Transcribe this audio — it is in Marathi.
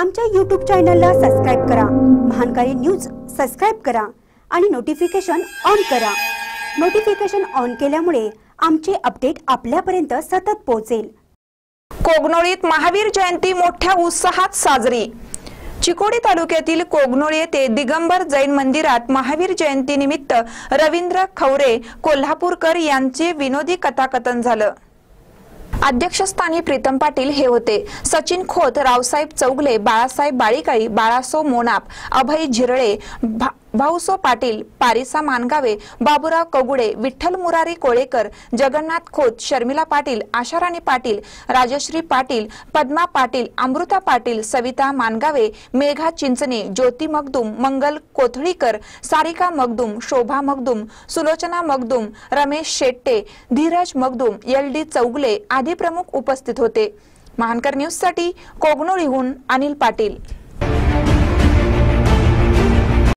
आमच्या यूट्यूब चॅनलला सबस्क्राईब करा. महानकारी न्यूज सबस्क्राईब करा आणि नोटिफिकेशन ऑन करा. नोटिफिकेशन ऑन केल्यामुळे आमचे अपडेट आपल्यापर्यंत सतत पोहोचेल. कोगनोळीत महावीर जयंती मोठ्या उत्साहात साजरी. चिकोडी तालुक्यातील कोगनोळी येथे दिगंबर जैन मंदिरात महावीर जयंती निमित्त रवींद्र खवरे कोल्हापूरकर यांचे विनोदी कथाकथन झालं. अध्यक्षस्थानी प्रीतम पाटील हे होते. सचिन खोत रावसाहेब चौगले बाळासाहेब बाळीकाळी बाळासो मोनाप अभय झिरळे भा- भाऊसो पाटील पारिसा मानगावे बाबुराव कगुडे विठ्ठल मुरारी कोळेकर जगन्नाथ खोत शर्मिला पाटील आशाराणी पाटील राजश्री पाटील पद्मा पाटील अमृता पाटील सविता मानगावे मेघा चिंचणे ज्योती मगदुम मंगल कोथळीकर सारिका मगदुम शोभा मगदुम सुलोचना मगदुम रमेश शेट्टे धीरज मगदुम एल डी चौगले आदी प्रमुख उपस्थित होते. महानकर न्यूजसाठी कोगनोळीहून अनिल पाटील.